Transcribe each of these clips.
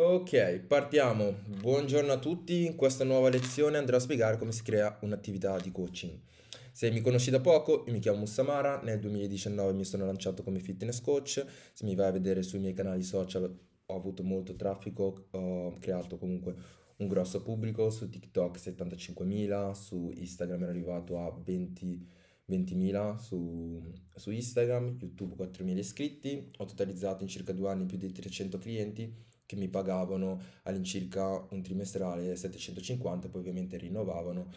Ok, partiamo. Buongiorno a tutti. In questa nuova lezione andrò a spiegare come si crea un'attività di coaching. Se mi conosci da poco, io mi chiamo Samara, nel 2019 mi sono lanciato come fitness coach, se mi vai a vedere sui miei canali social ho avuto molto traffico, ho creato comunque un grosso pubblico, su TikTok 75.000, su Instagram ero arrivato a 20, 20.000 su, su Instagram, YouTube 4.000 iscritti, ho totalizzato in circa due anni più di 300 clienti che mi pagavano all'incirca un trimestrale 750, poi ovviamente rinnovavano,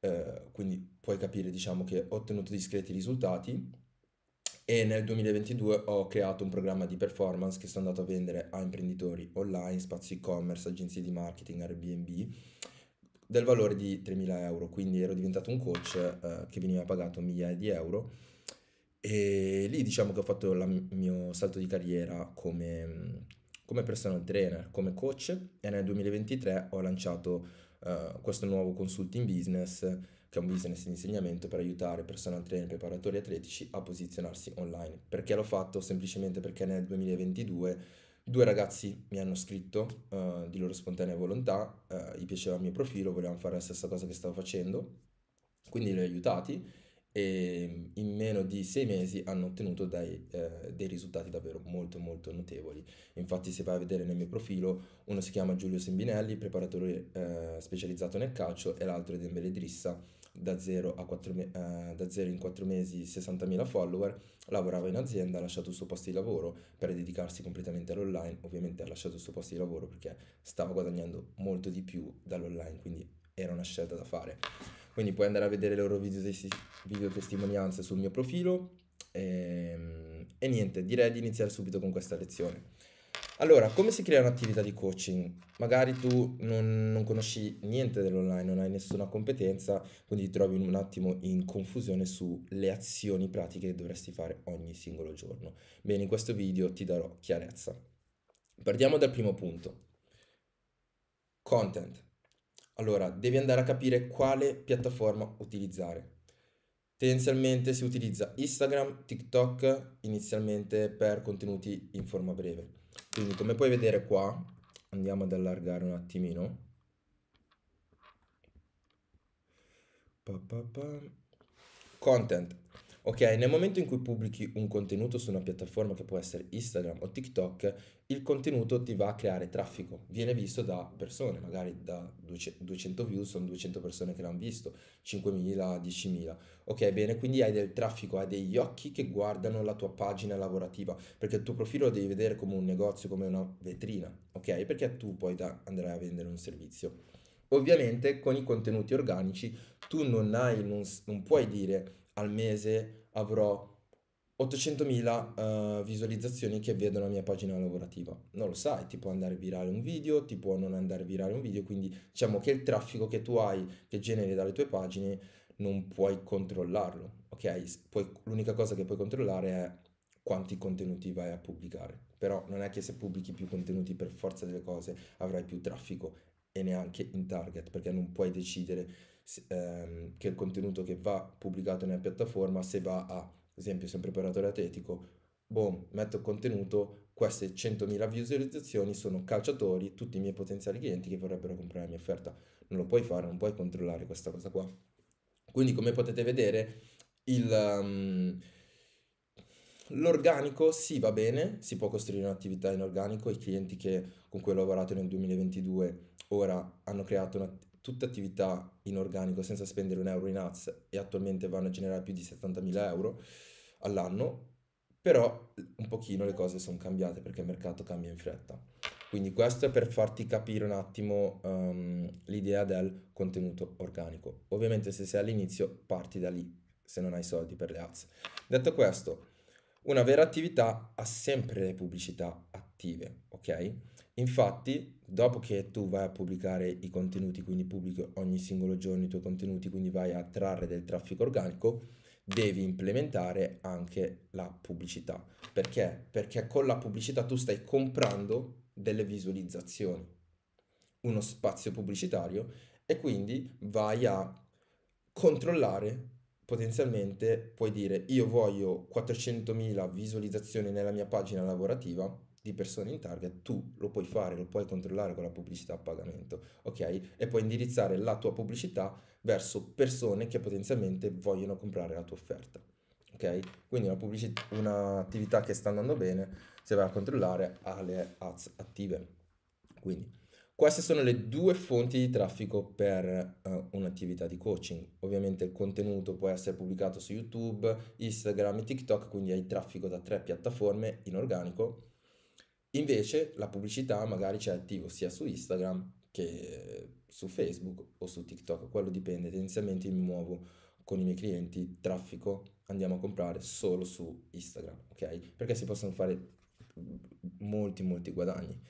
eh, quindi puoi capire diciamo che ho ottenuto discreti risultati e nel 2022 ho creato un programma di performance che sono andato a vendere a imprenditori online, spazi e-commerce, agenzie di marketing, Airbnb del valore di 3.000 euro, quindi ero diventato un coach eh, che veniva pagato migliaia di euro. E lì diciamo che ho fatto il mio salto di carriera come come personal trainer, come coach e nel 2023 ho lanciato uh, questo nuovo consulting business che è un business di insegnamento per aiutare personal trainer e preparatori atletici a posizionarsi online. Perché l'ho fatto? Semplicemente perché nel 2022 due ragazzi mi hanno scritto uh, di loro spontanea volontà, uh, gli piaceva il mio profilo, volevano fare la stessa cosa che stavo facendo, quindi li ho aiutati e in meno di sei mesi hanno ottenuto dei, eh, dei, risultati davvero molto molto notevoli. Infatti se vai a vedere nel mio profilo, uno si chiama Giulio Sembinelli, preparatore eh, specializzato nel calcio e l'altro è Dembele Drissa, da 0, a 4 me- eh, da 0 in 4 mesi 60.000 follower, lavorava in azienda, ha lasciato il suo posto di lavoro per dedicarsi completamente all'online, ovviamente ha lasciato il suo posto di lavoro perché stava guadagnando molto di più dall'online, quindi era una scelta da fare. Quindi puoi andare a vedere le loro video, testimonianze sul mio profilo. E, ehm, e niente, direi di iniziare subito con questa lezione. Allora, come si crea un'attività di coaching? Magari tu non, non, conosci niente dell'online, non hai nessuna competenza, quindi ti trovi un attimo in confusione sulle azioni pratiche che dovresti fare ogni singolo giorno. Bene, in questo video ti darò chiarezza. Partiamo dal primo punto. Content. Allora, devi andare a capire quale piattaforma utilizzare. Tendenzialmente si utilizza Instagram, TikTok inizialmente per contenuti in forma breve. Quindi come puoi vedere qua, andiamo ad allargare un attimino. Pa, pa, pa. Content. Ok, nel momento in cui pubblichi un contenuto su una piattaforma che può essere Instagram o TikTok, il contenuto ti va a creare traffico, viene visto da persone, magari da 200 views sono 200 persone che l'hanno visto, 5.000, 10.000. Ok, bene, quindi hai del traffico, hai degli occhi che guardano la tua pagina lavorativa, perché il tuo profilo lo devi vedere come un negozio, come una vetrina, ok? Perché tu poi da, andrai a vendere un servizio. Ovviamente con i contenuti organici tu non hai, non, non puoi dire al mese avrò 800.000 uh, eh, visualizzazioni che vedono la mia pagina lavorativa. Non lo sai, ti può andare virale un video, ti può non andare virale un video, quindi diciamo che il traffico che tu hai, che generi dalle tue pagine, non puoi controllarlo, ok? Poi, l'unica cosa che puoi controllare è quanti contenuti vai a pubblicare. Però non è che se pubblichi più contenuti per forza delle cose avrai più traffico e neanche in target, perché non puoi decidere ehm, che il contenuto che va pubblicato nella piattaforma, se va a, esempio, se è un preparatore atletico, boom, metto contenuto, queste 100.000 visualizzazioni sono calciatori, tutti i miei potenziali clienti che vorrebbero comprare la mia offerta. Non lo puoi fare, non puoi controllare questa cosa qua. Quindi, come potete vedere, il... Um, L'organico sì va bene, si può costruire un'attività in organico, i clienti che, con cui ho lavorato nel 2022 ora hanno creato una, tutte attività in organico senza spendere un euro in ads e attualmente vanno a generare più di 70.000 euro all'anno, però un pochino le cose sono cambiate perché il mercato cambia in fretta. Quindi questo è per farti capire un attimo um, l'idea del contenuto organico. Ovviamente se sei all'inizio parti da lì, se non hai soldi per le ads. Detto questo, una vera attività ha sempre le pubblicità attive, ok? Infatti, dopo che tu vai a pubblicare i contenuti, quindi pubblichi ogni singolo giorno i tuoi contenuti, quindi vai a trarre del traffico organico, devi implementare anche la pubblicità. Perché? Perché con la pubblicità tu stai comprando delle visualizzazioni, uno spazio pubblicitario e quindi vai a controllare potenzialmente puoi dire io voglio 400.000 visualizzazioni nella mia pagina lavorativa di persone in target, tu lo puoi fare, lo puoi controllare con la pubblicità a pagamento, ok? E puoi indirizzare la tua pubblicità verso persone che potenzialmente vogliono comprare la tua offerta, ok? Quindi una pubblicità, un'attività che sta andando bene, se vai a controllare, ha le ads attive. Quindi queste sono le due fonti di traffico per uh, un'attività di coaching. Ovviamente il contenuto può essere pubblicato su YouTube, Instagram e TikTok, quindi hai traffico da tre piattaforme in organico. Invece la pubblicità magari c'è attivo sia su Instagram che su Facebook o su TikTok, quello dipende. Tendenzialmente mi muovo con i miei clienti, traffico andiamo a comprare solo su Instagram, ok? Perché si possono fare molti molti guadagni.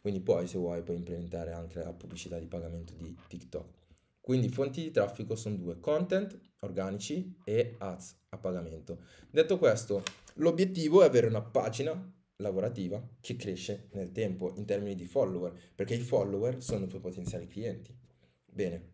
Quindi poi se vuoi puoi implementare anche la pubblicità di pagamento di TikTok. Quindi fonti di traffico sono due, content organici e ads a pagamento. Detto questo, l'obiettivo è avere una pagina lavorativa che cresce nel tempo in termini di follower, perché i follower sono i tuoi potenziali clienti. Bene,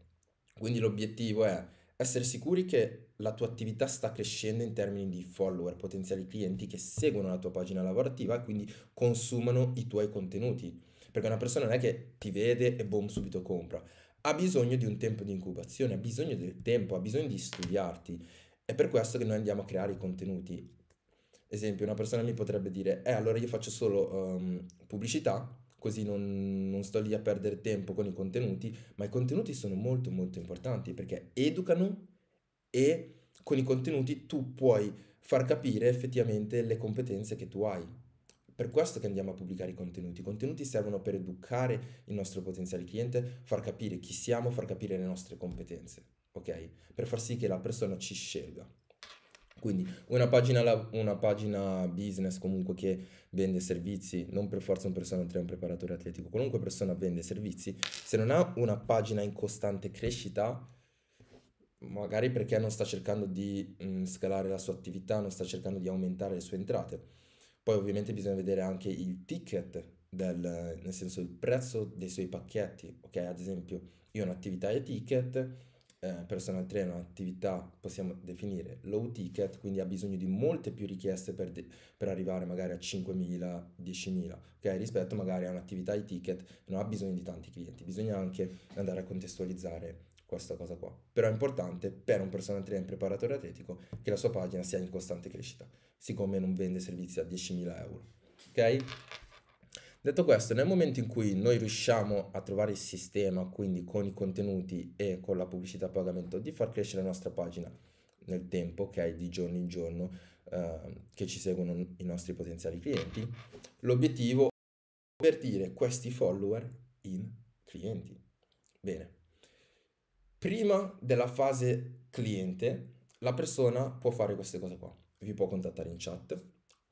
quindi l'obiettivo è essere sicuri che la tua attività sta crescendo in termini di follower, potenziali clienti che seguono la tua pagina lavorativa e quindi consumano i tuoi contenuti perché una persona non è che ti vede e boom subito compra, ha bisogno di un tempo di incubazione, ha bisogno del tempo, ha bisogno di studiarti. È per questo che noi andiamo a creare i contenuti. Esempio, una persona mi potrebbe dire, eh allora io faccio solo um, pubblicità, così non, non, sto lì a perdere tempo con i contenuti, ma i contenuti sono molto molto importanti perché educano e con i contenuti tu puoi far capire effettivamente le competenze che tu hai per questo che andiamo a pubblicare i contenuti. I contenuti servono per educare il nostro potenziale cliente, far capire chi siamo, far capire le nostre competenze, ok? Per far sì che la persona ci scelga. Quindi una pagina, una pagina business comunque che vende servizi, non per forza un personal trainer, un preparatore atletico, qualunque persona vende servizi, se non ha una pagina in costante crescita, magari perché non sta cercando di mh, mm, scalare la sua attività, non sta cercando di aumentare le sue entrate, poi ovviamente bisogna vedere anche il ticket, del, nel senso il prezzo dei suoi pacchetti. Ok, ad esempio io ho un'attività e ticket, eh, personal trainer un'attività possiamo definire low ticket, quindi ha bisogno di molte più richieste per, de- per arrivare magari a 5.000, 10.000, ok? Rispetto magari a un'attività e ticket non ha bisogno di tanti clienti, bisogna anche andare a contestualizzare questa cosa qua. Però è importante per un personal trainer preparatore atletico che la sua pagina sia in costante crescita, siccome non vende servizi a 10.000 euro. Ok? Detto questo, nel momento in cui noi riusciamo a trovare il sistema, quindi con i contenuti e con la pubblicità a pagamento, di far crescere la nostra pagina nel tempo, ok, di giorno in giorno, eh, che ci seguono i nostri potenziali clienti, l'obiettivo è convertire questi follower in clienti. Bene, Prima della fase cliente, la persona può fare queste cose qua. Vi può contattare in chat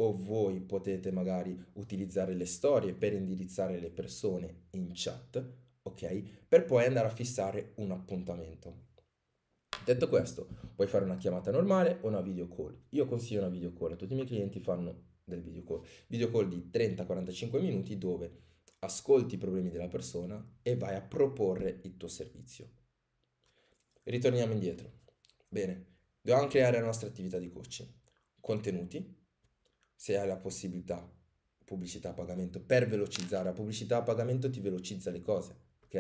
o voi potete magari utilizzare le storie per indirizzare le persone in chat, ok? Per poi andare a fissare un appuntamento. Detto questo, puoi fare una chiamata normale o una video call. Io consiglio una video call, tutti i miei clienti fanno del video call. Video call di 30-45 minuti dove ascolti i problemi della persona e vai a proporre il tuo servizio. Ritorniamo indietro. Bene, dobbiamo creare la nostra attività di coaching. Contenuti, se hai la possibilità, pubblicità a pagamento, per velocizzare. La pubblicità a pagamento ti velocizza le cose, ok?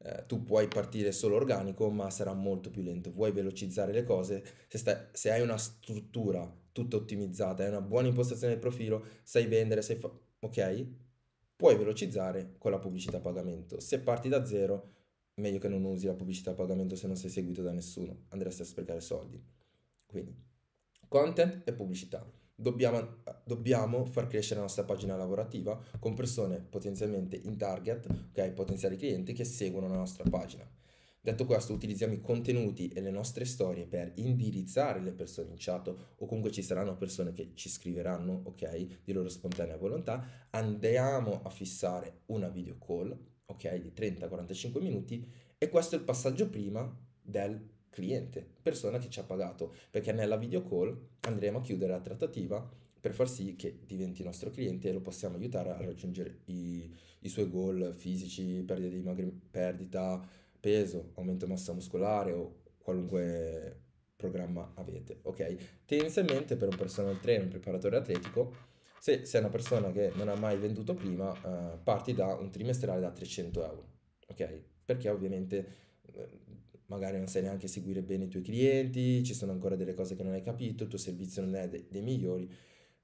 Eh, tu puoi partire solo organico, ma sarà molto più lento. Vuoi velocizzare le cose? Se, stai, se hai una struttura tutta ottimizzata, hai una buona impostazione del profilo, sai vendere, sai fa- ok? Puoi velocizzare con la pubblicità a pagamento. Se parti da zero, meglio che non usi la pubblicità a pagamento se non sei seguito da nessuno, andresti a sprecare soldi. Quindi, content e pubblicità. Dobbiamo, dobbiamo far crescere la nostra pagina lavorativa con persone potenzialmente in target, ok, potenziali clienti che seguono la nostra pagina. Detto questo, utilizziamo i contenuti e le nostre storie per indirizzare le persone in chat o comunque ci saranno persone che ci scriveranno, ok, di loro spontanea volontà. Andiamo a fissare una video call ok, di 30-45 minuti e questo è il passaggio prima del cliente, persona che ci ha pagato, perché nella video call andremo a chiudere la trattativa per far sì che diventi nostro cliente e lo possiamo aiutare a raggiungere i, i suoi goal fisici, perdita, di magri- perdita, peso, aumento massa muscolare o qualunque programma avete, ok? Tendenzialmente per un personal trainer, un preparatore atletico, Se sei una persona che non ha mai venduto prima, eh, parti da un trimestrale da 300 euro, ok? Perché ovviamente eh, magari non sai neanche seguire bene i tuoi clienti, ci sono ancora delle cose che non hai capito, il tuo servizio non è de- dei migliori,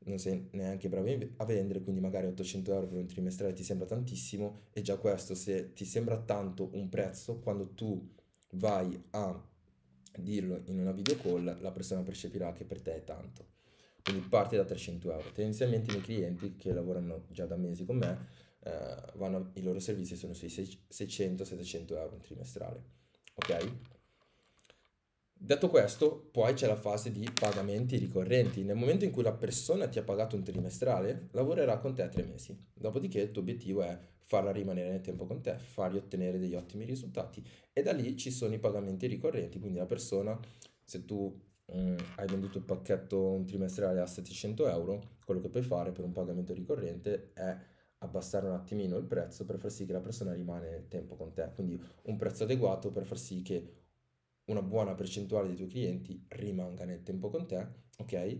non sei neanche bravo a vendere, quindi magari 800 euro per un trimestrale ti sembra tantissimo e già questo se ti sembra tanto un prezzo, quando tu vai a dirlo in una video call, la persona percepirà che per te è tanto. Quindi parte da 300 euro. Tendenzialmente i miei clienti che lavorano già da mesi con me, eh, vanno, i loro servizi sono sui 600-700 euro un trimestrale. Ok? Detto questo, poi c'è la fase di pagamenti ricorrenti. Nel momento in cui la persona ti ha pagato un trimestrale, lavorerà con te tre mesi. Dopodiché il tuo obiettivo è farla rimanere nel tempo con te, fargli ottenere degli ottimi risultati e da lì ci sono i pagamenti ricorrenti, quindi la persona, se tu um, hai venduto il pacchetto un trimestrale a 700 euro, quello che puoi fare per un pagamento ricorrente è abbassare un attimino il prezzo per far sì che la persona rimane nel tempo con te, quindi un prezzo adeguato per far sì che una buona percentuale dei tuoi clienti rimanga nel tempo con te, ok?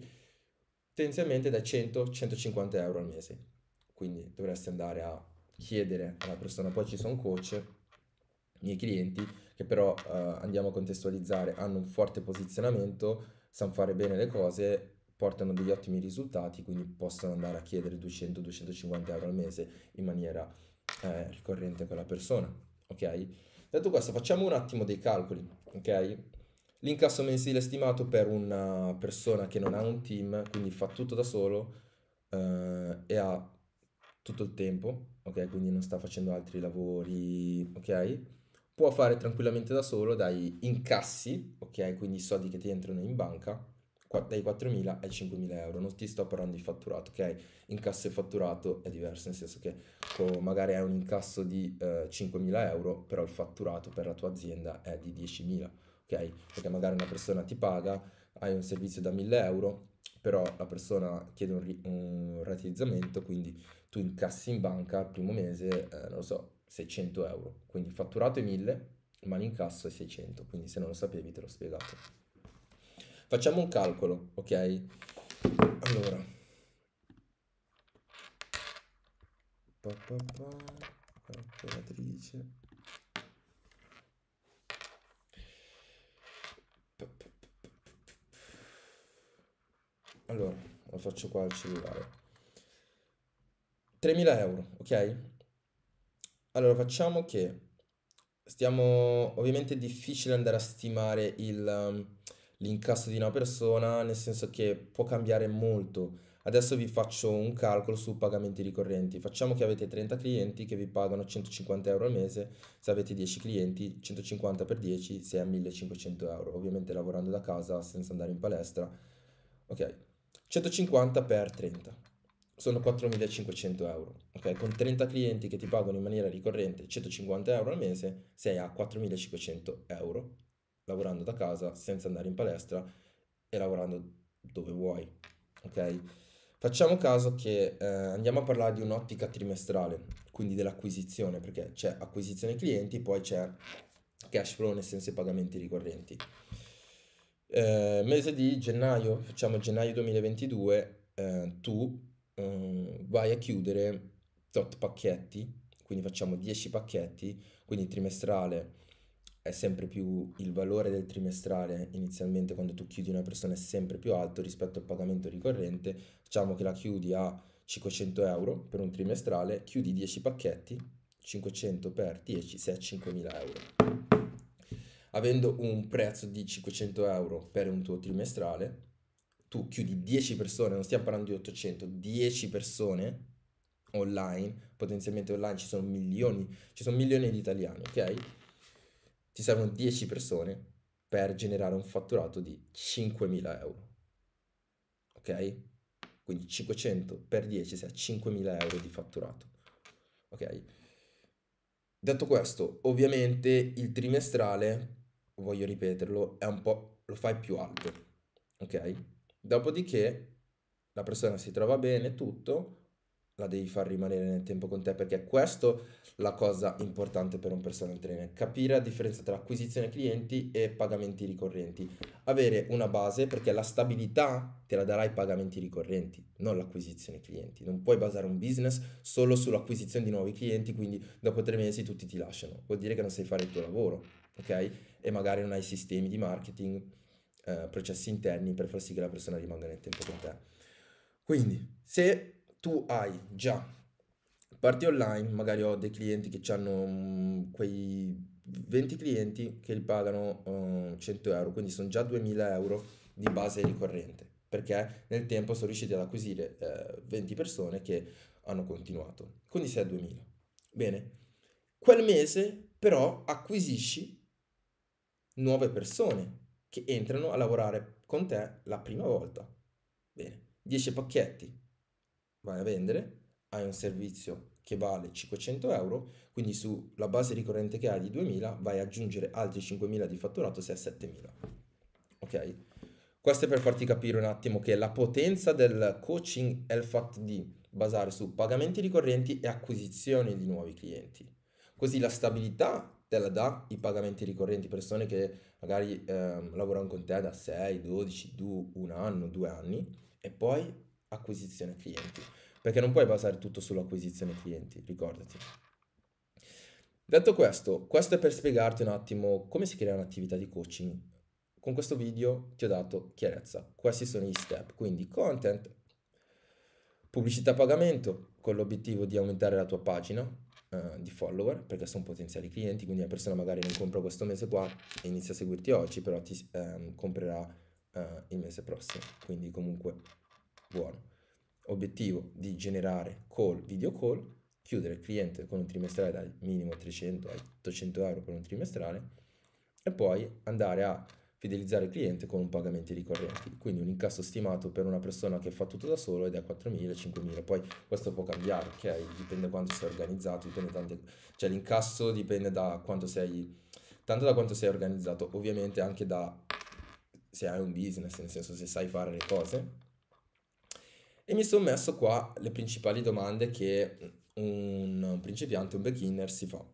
Tendenzialmente dai 100-150 euro al mese. Quindi dovresti andare a chiedere alla persona, poi ci sono coach, i miei clienti, che però uh, andiamo a contestualizzare, hanno un forte posizionamento, sanno fare bene le cose, portano degli ottimi risultati, quindi possono andare a chiedere 200-250 euro al mese in maniera eh, ricorrente a quella persona, ok? Detto questo, facciamo un attimo dei calcoli, ok? L'incasso mensile stimato per una persona che non ha un team, quindi fa tutto da solo eh, e ha tutto il tempo, ok? Quindi non sta facendo altri lavori, ok? Può fare tranquillamente da solo dai incassi, ok? Quindi i soldi che ti entrano in banca, dai 4.000 ai 5.000 euro. Non ti sto parlando di fatturato, ok? Incasso e fatturato è diverso, nel senso che oh, magari hai un incasso di eh, 5.000 euro, però il fatturato per la tua azienda è di 10.000, ok? Perché magari una persona ti paga, hai un servizio da 1.000 euro, però la persona chiede un, ri- un rateizzamento, quindi tu incassi in banca il primo mese, eh, non lo so, 600 euro. Quindi fatturato è 1000, ma l'incasso è 600, quindi se non lo sapevi te l'ho spiegato. Facciamo un calcolo, ok? Allora. Pa, pa, pa, calcolatrice. Allora, lo faccio qua al cellulare. 3.000 euro, ok? Allora, facciamo che stiamo... Ovviamente è difficile andare a stimare il... L'incasso di una persona, nel senso che può cambiare molto. Adesso vi faccio un calcolo su pagamenti ricorrenti. Facciamo che avete 30 clienti che vi pagano 150 euro al mese, se avete 10 clienti, 150 per 10, sei a 1500 euro, ovviamente lavorando da casa senza andare in palestra. Ok, 150 per 30 sono 4500 euro. Ok, con 30 clienti che ti pagano in maniera ricorrente 150 euro al mese, sei a 4500 euro lavorando da casa senza andare in palestra e lavorando dove vuoi. Ok? Facciamo caso che eh, andiamo a parlare di un'ottica trimestrale, quindi dell'acquisizione, perché c'è acquisizione clienti, poi c'è cash flow nel senso i pagamenti ricorrenti. Eh, mese di gennaio, facciamo gennaio 2022, eh, tu mm, vai a chiudere tot pacchetti, quindi facciamo 10 pacchetti, quindi trimestrale è sempre più il valore del trimestrale inizialmente quando tu chiudi una persona è sempre più alto rispetto al pagamento ricorrente facciamo che la chiudi a 500 euro per un trimestrale chiudi 10 pacchetti 500 per 10 sei a 5000 euro. Avendo un prezzo di 500 euro per un tuo trimestrale tu chiudi 10 persone non stiamo parlando di 800 10 persone online potenzialmente online ci sono milioni ci sono milioni di italiani ok ti servono 10 persone per generare un fatturato di 5.000 euro. Ok? Quindi 500 per 10 sei a 5.000 euro di fatturato. Ok? Detto questo, ovviamente il trimestrale, voglio ripeterlo, è un po' lo fai più alto. Ok? Dopodiché la persona si trova bene, tutto, la devi far rimanere nel tempo con te perché è la cosa importante per un personal trainer, capire la differenza tra acquisizione clienti e pagamenti ricorrenti, avere una base perché la stabilità te la darai i pagamenti ricorrenti, non l'acquisizione clienti, non puoi basare un business solo sull'acquisizione di nuovi clienti, quindi dopo tre mesi tutti ti lasciano, vuol dire che non sai fare il tuo lavoro, ok? E magari non hai sistemi di marketing, eh, processi interni per far sì che la persona rimanga nel tempo con te. Quindi, se tu hai già parti online, magari ho dei clienti che hanno um, quei 20 clienti che li pagano uh, 100 euro, quindi sono già 2000 euro di base ricorrente, perché nel tempo sono riusciti ad acquisire uh, 20 persone che hanno continuato, quindi sei a 2000. Bene, quel mese però acquisisci nuove persone che entrano a lavorare con te la prima volta. Bene, 10 pacchetti vai a vendere, hai un servizio che vale 500 euro, quindi sulla base ricorrente che hai di 2000 vai ad aggiungere altri 5000 di fatturato se è 7000. Ok? Questo è per farti capire un attimo che la potenza del coaching è il fatto di basare su pagamenti ricorrenti e acquisizione di nuovi clienti. Così la stabilità te la dà i pagamenti ricorrenti, persone che magari eh, lavorano con te da 6, 12, 2, un anno, due anni e poi acquisizione clienti, perché non puoi basare tutto sull'acquisizione clienti, ricordati. Detto questo, questo è per spiegarti un attimo come si crea un'attività di coaching. Con questo video ti ho dato chiarezza. Questi sono gli step, quindi content, pubblicità a pagamento con l'obiettivo di aumentare la tua pagina uh, di follower, perché sono potenziali clienti, quindi la persona magari non compra questo mese qua e inizia a seguirti oggi, però ti um, comprerà uh, il mese prossimo. Quindi comunque buono. Obiettivo di generare call, video call, chiudere il cliente con un trimestrale dal minimo 300 a 800 euro per un trimestrale e poi andare a fidelizzare il cliente con un pagamenti ricorrenti. Quindi un incasso stimato per una persona che fa tutto da solo è 4.000, 5.000. Poi questo può cambiare, ok? Dipende da quanto sei organizzato, dipende tante... cioè l'incasso dipende da quanto sei, tanto da quanto sei organizzato, ovviamente anche da se hai un business, nel senso se sai fare le cose, e mi sono messo qua le principali domande che un principiante, un beginner si fa.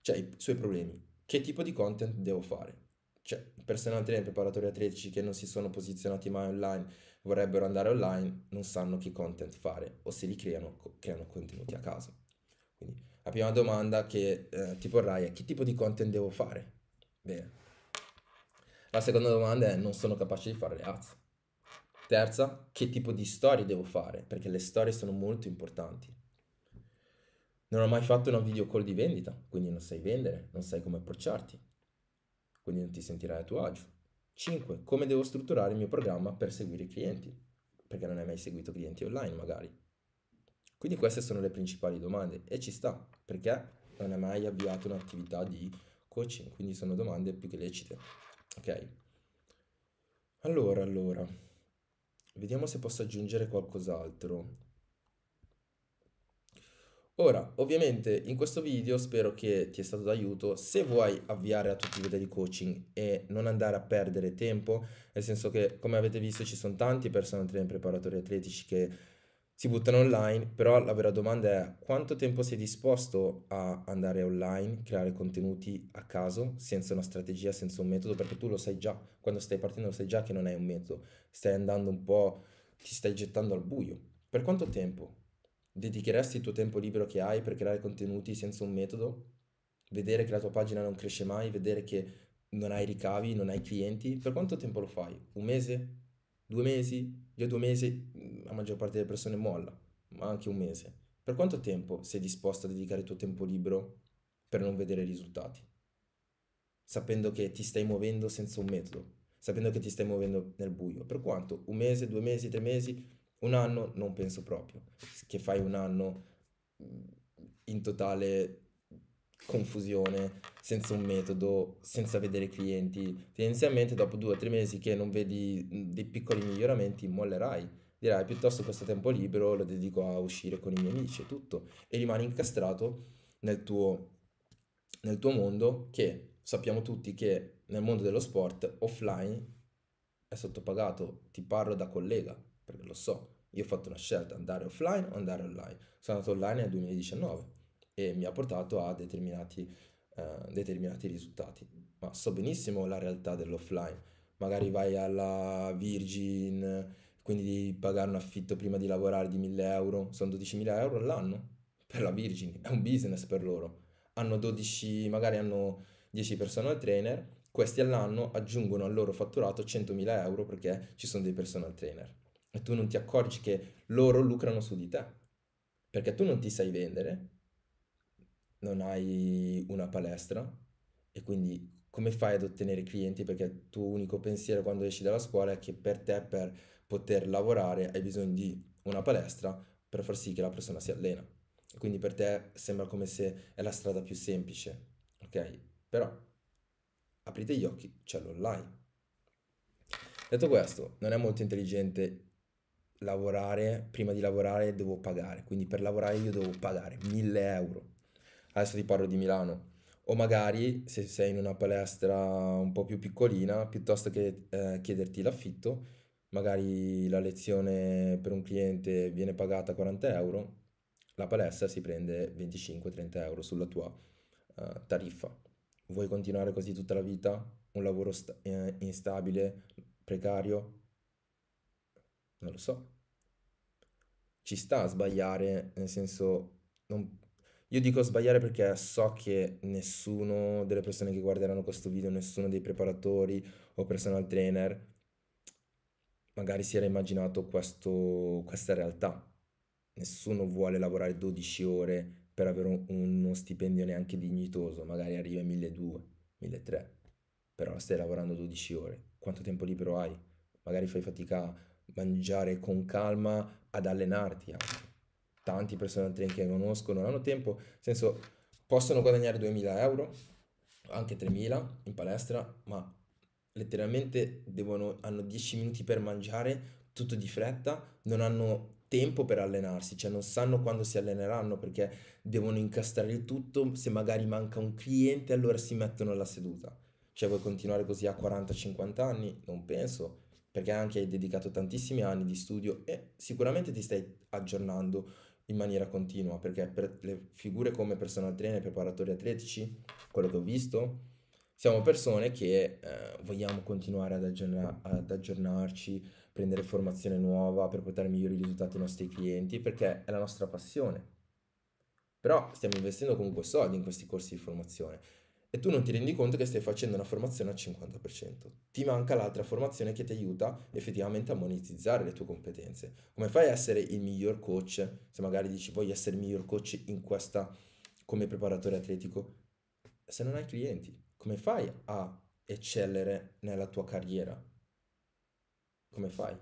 Cioè i suoi problemi. Che tipo di content devo fare? Cioè, personal trainer, preparatori atletici che non si sono posizionati mai online, vorrebbero andare online, non sanno che content fare o se li creano, creano contenuti a caso. Quindi la prima domanda che eh, ti porrai è che tipo di content devo fare? Bene. La seconda domanda è non sono capace di fare le ads. Terza, che tipo di storie devo fare? Perché le storie sono molto importanti. Non ho mai fatto una video call di vendita, quindi non sai vendere, non sai come approcciarti, quindi non ti sentirai a tuo agio. 5. Come devo strutturare il mio programma per seguire i clienti? Perché non hai mai seguito clienti online magari. Quindi queste sono le principali domande e ci sta, perché non hai mai avviato un'attività di coaching, quindi sono domande più che lecite. Ok? Allora, allora. Vediamo se posso aggiungere qualcos'altro. Ora, ovviamente in questo video spero che ti sia stato d'aiuto. Se vuoi avviare la tua attività di coaching e non andare a perdere tempo, nel senso che come avete visto ci sono tanti personal trainer preparatori atletici che si buttano online, però la vera domanda è quanto tempo sei disposto a andare online, creare contenuti a caso, senza una strategia, senza un metodo, perché tu lo sai già, quando stai partendo lo sai già che non hai un metodo, stai andando un po', ti stai gettando al buio. Per quanto tempo dedicheresti il tuo tempo libero che hai per creare contenuti senza un metodo? Vedere che la tua pagina non cresce mai, vedere che non hai ricavi, non hai clienti? Per quanto tempo lo fai? Un mese? Due mesi? Io due mesi, mm, la maggior parte delle persone molla, ma anche un mese. Per quanto tempo sei disposto a dedicare il tuo tempo libero per non vedere risultati? Sapendo che ti stai muovendo senza un metodo, sapendo che ti stai muovendo nel buio. Per quanto? Un mese, due mesi, tre mesi, un anno? Non penso proprio. Che fai un anno mm, in totale confusione, senza un metodo, senza vedere clienti. Tendenzialmente dopo due o tre mesi che non vedi dei piccoli miglioramenti, mollerai. Dirai piuttosto questo tempo libero lo dedico a uscire con i miei amici e tutto. E rimani incastrato nel tuo, nel tuo mondo che sappiamo tutti che nel mondo dello sport offline è sottopagato. Ti parlo da collega, perché lo so. Io ho fatto una scelta, andare offline o andare online. Sono andato online nel 2019 e mi ha portato a determinati, uh, determinati risultati. Ma so benissimo la realtà dell'offline. Magari vai alla Virgin, quindi devi pagare un affitto prima di lavorare di 1000 euro, sono 12.000 euro all'anno per la Virgin, è un business per loro. Hanno 12, magari hanno 10 personal trainer, questi all'anno aggiungono al loro fatturato 100.000 euro perché ci sono dei personal trainer e tu non ti accorgi che loro lucrano su di te perché tu non ti sai vendere, non hai una palestra e quindi come fai ad ottenere clienti? Perché il tuo unico pensiero quando esci dalla scuola è che per te, per poter lavorare, hai bisogno di una palestra per far sì che la persona si allena. Quindi per te sembra come se è la strada più semplice, ok? Però aprite gli occhi, c'è l'online. Detto questo, non è molto intelligente lavorare, prima di lavorare devo pagare, quindi per lavorare io devo pagare 1000 euro. Adesso ti parlo di Milano. O magari se sei in una palestra un po' più piccolina, piuttosto che eh, chiederti l'affitto, magari la lezione per un cliente viene pagata 40 euro, la palestra si prende 25-30 euro sulla tua uh, tariffa. Vuoi continuare così tutta la vita? Un lavoro sta- eh, instabile, precario? Non lo so. Ci sta a sbagliare, nel senso, non... io dico sbagliare perché so che nessuno delle persone che guarderanno questo video, nessuno dei preparatori o personal trainer, magari si era immaginato questo, questa realtà. Nessuno vuole lavorare 12 ore per avere un- uno stipendio neanche dignitoso, magari arriva a 1200, 1300, però stai lavorando 12 ore. Quanto tempo libero hai? Magari fai fatica a mangiare con calma, ad allenarti anche. Tanti personal trainer che conosco non hanno tempo, nel senso possono guadagnare 2000 euro, anche 3000 in palestra, ma letteralmente devono, hanno 10 minuti per mangiare, tutto di fretta, non hanno tempo per allenarsi, cioè non sanno quando si alleneranno perché devono incastrare il tutto, se magari manca un cliente allora si mettono alla seduta. Cioè vuoi continuare così a 40-50 anni? Non penso, perché anche hai dedicato tantissimi anni di studio e sicuramente ti stai aggiornando in maniera continua, perché per le figure come personal trainer, preparatori atletici, quello che ho visto, siamo persone che eh, vogliamo continuare ad, aggiorna- ad aggiornarci, prendere formazione nuova per portare migliori risultati ai nostri clienti, perché è la nostra passione. Però stiamo investendo comunque soldi in questi corsi di formazione e tu non ti rendi conto che stai facendo una formazione al 50%. Ti manca l'altra formazione che ti aiuta effettivamente a monetizzare le tue competenze. Come fai a essere il miglior coach? Se magari dici voglio essere il miglior coach in questa come preparatore atletico, se non hai clienti, come fai a eccellere nella tua carriera? Come fai?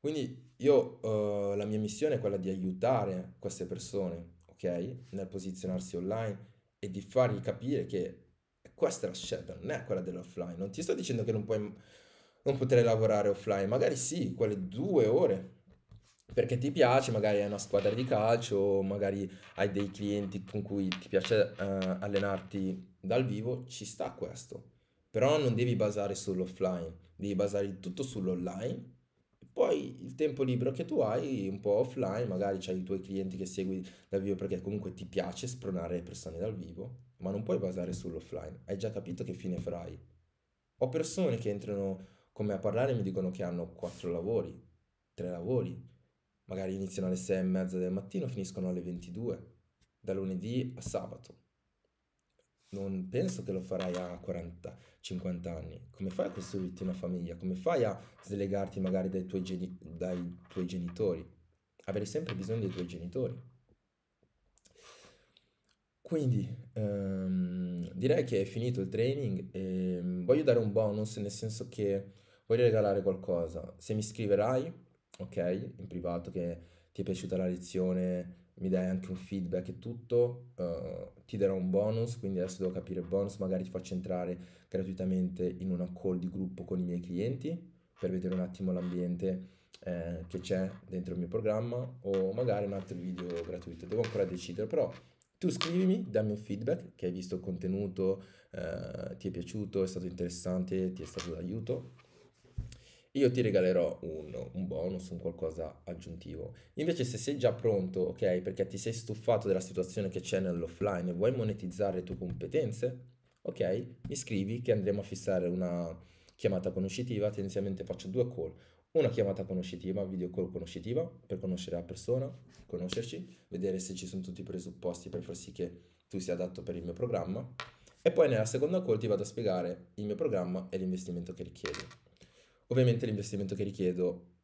Quindi io, uh, la mia missione è quella di aiutare queste persone, ok? Nel posizionarsi online e di fargli capire che questa è la scelta, non è quella dell'offline. Non ti sto dicendo che non puoi, non potrai lavorare offline, magari sì, quelle due ore, perché ti piace, magari hai una squadra di calcio, magari hai dei clienti con cui ti piace uh, allenarti dal vivo, ci sta questo. Però non devi basare sull'offline, devi basare tutto sull'online. Poi il tempo libero che tu hai, un po' offline, magari c'hai i tuoi clienti che segui dal vivo perché comunque ti piace spronare le persone dal vivo, ma non puoi basare sull'offline. Hai già capito che fine farai. Ho persone che entrano con me a parlare e mi dicono che hanno quattro lavori, tre lavori, magari iniziano alle sei e mezza del mattino, finiscono alle 22, da lunedì a sabato non penso che lo farai a 40, 50 anni. Come fai a costruirti una famiglia? Come fai a slegarti magari dai tuoi, geni- dai tuoi genitori? Avere sempre bisogno dei tuoi genitori. Quindi ehm, direi che è finito il training e mm, voglio dare un bonus nel senso che voglio regalare qualcosa. Se mi scriverai, ok, in privato che ti è piaciuta la lezione, mi dai anche un feedback e tutto, uh, ti darò un bonus, quindi adesso devo capire il bonus, magari ti faccio entrare gratuitamente in una call di gruppo con i miei clienti per vedere un attimo l'ambiente eh, che c'è dentro il mio programma o magari un altro video gratuito, devo ancora decidere, però tu scrivimi, dammi un feedback che hai visto il contenuto, eh, ti è piaciuto, è stato interessante, ti è stato d'aiuto io ti regalerò un, un bonus, un qualcosa aggiuntivo. Invece se sei già pronto, ok, perché ti sei stufato della situazione che c'è nell'offline e vuoi monetizzare le tue competenze, ok, mi scrivi che andremo a fissare una chiamata conoscitiva, tendenzialmente faccio due call, una chiamata conoscitiva, video call conoscitiva, per conoscere la persona, conoscerci, vedere se ci sono tutti i presupposti per far sì che tu sia adatto per il mio programma, e poi nella seconda call ti vado a spiegare il mio programma e l'investimento che richiedo. Ovviamente l'investimento che richiedo,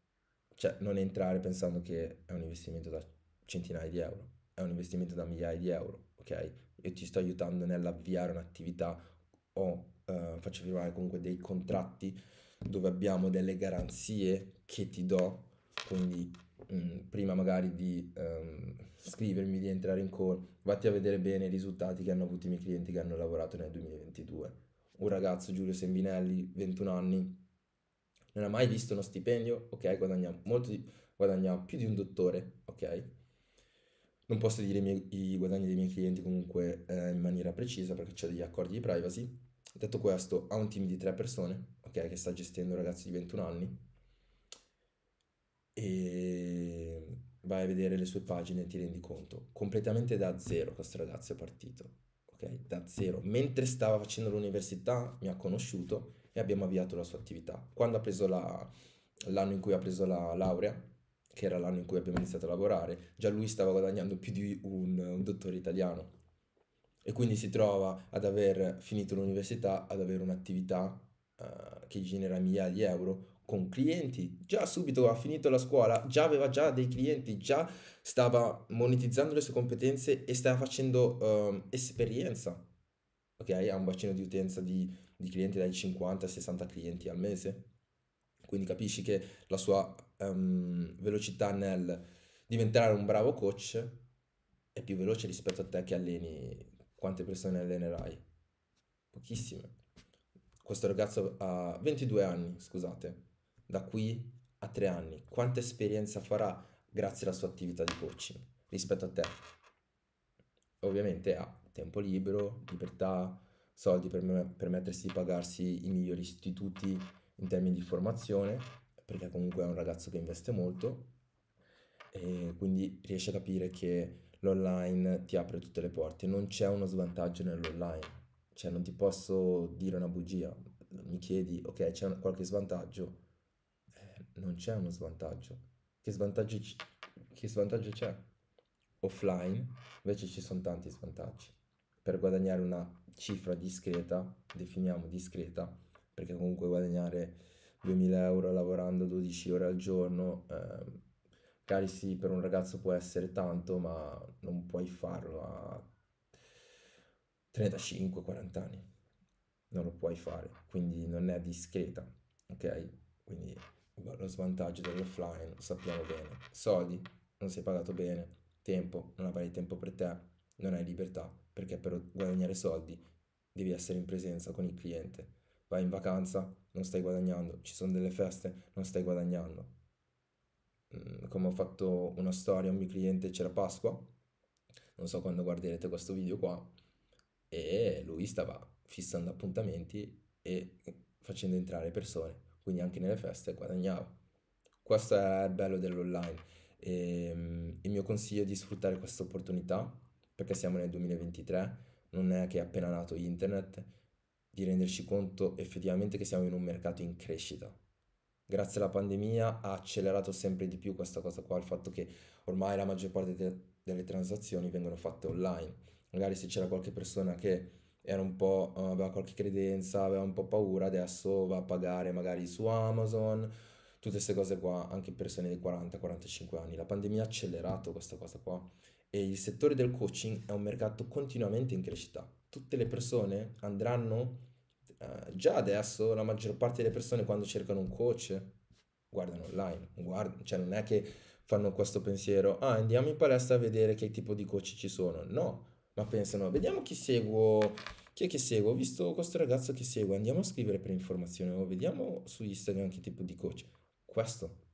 cioè non entrare pensando che è un investimento da centinaia di euro, è un investimento da migliaia di euro, ok? Io ti sto aiutando nell'avviare un'attività o uh, faccio firmare comunque dei contratti dove abbiamo delle garanzie che ti do, quindi mh, mm, prima magari di um, scrivermi, di entrare in call, vatti a vedere bene i risultati che hanno avuto i miei clienti che hanno lavorato nel 2022. Un ragazzo, Giulio Sembinelli, 21 anni, non ha mai visto uno stipendio, ok, guadagna, molto di, guadagna più di un dottore, ok? Non posso dire i, miei, i guadagni dei miei clienti comunque eh, in maniera precisa perché c'è degli accordi di privacy. Detto questo, ha un team di tre persone, ok, che sta gestendo ragazzi di 21 anni. E vai a vedere le sue pagine e ti rendi conto. Completamente da zero questo ragazzo è partito, ok? Da zero. Mentre stava facendo l'università mi ha conosciuto e abbiamo avviato la sua attività. Quando ha preso la, l'anno in cui ha preso la laurea, che era l'anno in cui abbiamo iniziato a lavorare, già lui stava guadagnando più di un, un dottore italiano. E quindi si trova ad aver finito l'università, ad avere un'attività uh, che genera migliaia di euro con clienti, già subito ha finito la scuola, già aveva già dei clienti, già stava monetizzando le sue competenze e stava facendo uh, esperienza. Ok, ha un bacino di utenza di, di clienti dai 50 60 clienti al mese. Quindi capisci che la sua um, velocità nel diventare un bravo coach è più veloce rispetto a te che alleni quante persone allenerai? Pochissime. Questo ragazzo ha 22 anni, scusate da qui a tre anni, quanta esperienza farà grazie alla sua attività di coaching rispetto a te? Ovviamente ha tempo libero, libertà, soldi per me- permettersi di pagarsi i migliori istituti in termini di formazione, perché comunque è un ragazzo che investe molto e quindi riesce a capire che l'online ti apre tutte le porte, non c'è uno svantaggio nell'online, cioè non ti posso dire una bugia, mi chiedi ok c'è qualche svantaggio, non c'è uno svantaggio. Che svantaggio, c- che svantaggio c'è? Offline invece ci sono tanti svantaggi. Per guadagnare una cifra discreta, definiamo discreta, perché comunque guadagnare 2000 euro lavorando 12 ore al giorno, eh, magari sì, per un ragazzo può essere tanto, ma non puoi farlo a 35-40 anni. Non lo puoi fare, quindi non è discreta, ok? Quindi lo svantaggio dell'offline, lo sappiamo bene. Soldi, non sei pagato bene. Tempo, non avrai tempo per te, non hai libertà, perché per guadagnare soldi devi essere in presenza con il cliente. Vai in vacanza, non stai guadagnando. Ci sono delle feste, non stai guadagnando. Mm, come ho fatto una storia a un mio cliente, c'era Pasqua, non so quando guarderete questo video qua, e lui stava fissando appuntamenti e facendo entrare persone quindi anche nelle feste guadagnavo. Questo è il bello dell'online. E, um, il mio consiglio è di sfruttare questa opportunità, perché siamo nel 2023, non è che è appena nato internet, di renderci conto effettivamente che siamo in un mercato in crescita. Grazie alla pandemia ha accelerato sempre di più questa cosa qua, il fatto che ormai la maggior parte de- delle transazioni vengono fatte online. Magari se c'era qualche persona che era un po', uh, aveva qualche credenza, aveva un po' paura, adesso va a pagare magari su Amazon, tutte queste cose qua, anche persone di 40-45 anni. La pandemia ha accelerato questa cosa qua e il settore del coaching è un mercato continuamente in crescita. Tutte le persone andranno, uh, già adesso la maggior parte delle persone quando cercano un coach guardano online, guardano, cioè non è che fanno questo pensiero, ah andiamo in palestra a vedere che tipo di coach ci sono, no ma pensano, vediamo chi seguo, chi è che seguo, ho visto questo ragazzo che seguo, andiamo a scrivere per informazione o vediamo su Instagram che tipo di coach. Questo.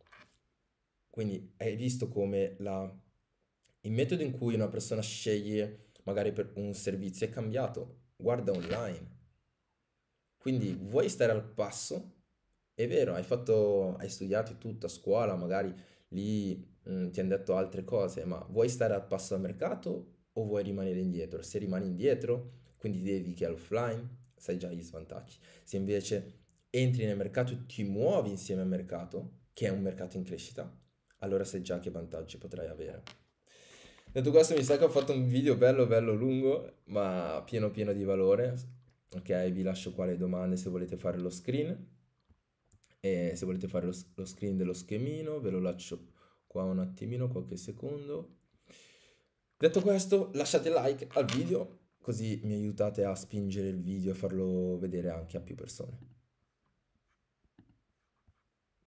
Quindi hai visto come la, il metodo in cui una persona sceglie magari per un servizio è cambiato, guarda online. Quindi vuoi stare al passo? è vero, hai fatto, hai studiato tutto a scuola, magari lì mm, ti hanno detto altre cose, ma vuoi stare al passo al mercato o vuoi rimanere indietro? Se rimani indietro, quindi ti dedichi all'offline, sai già gli svantaggi. Se invece entri nel mercato e ti muovi insieme al mercato, che è un mercato in crescita, allora sai già che vantaggi potrai avere. Detto questo, mi sa che ho fatto un video bello bello lungo, ma pieno pieno di valore. Ok, vi lascio qua le domande se volete fare lo screen. E se volete fare lo, lo screen dello schemino, ve lo lascio qua un attimino, qualche secondo. Detto questo, lasciate like al video, così mi aiutate a spingere il video e farlo vedere anche a più persone.